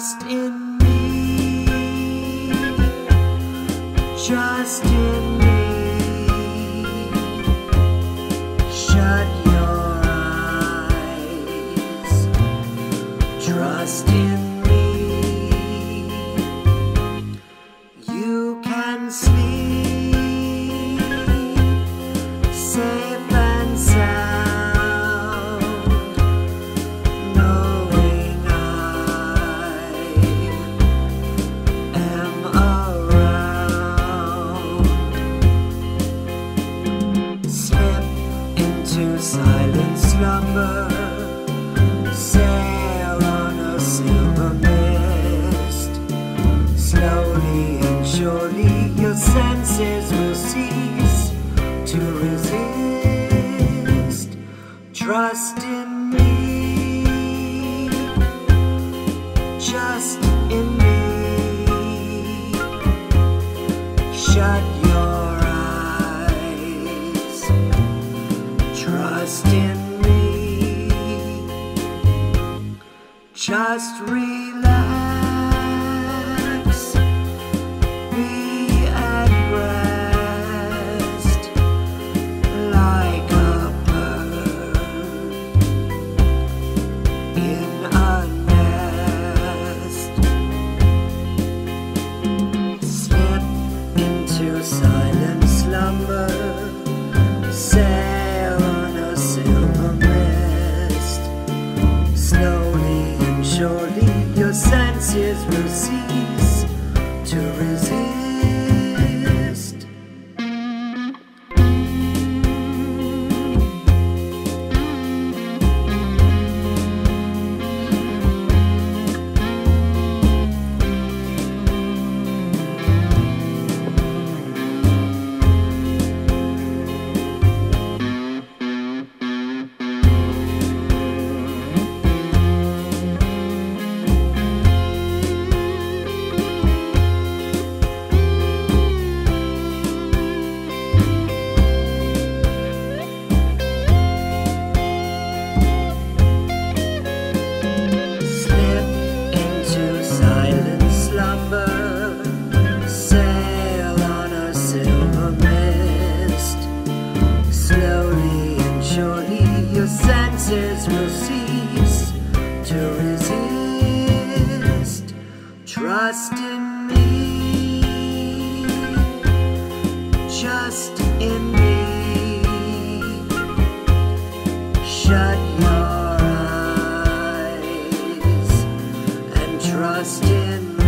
Just in me, just in me. silent slumber sail on a silver mist. Slowly and surely your senses will cease to resist. Trust Just relax. your senses will cease to resist. will cease to resist. Trust in me, just in me. Shut your eyes and trust in me.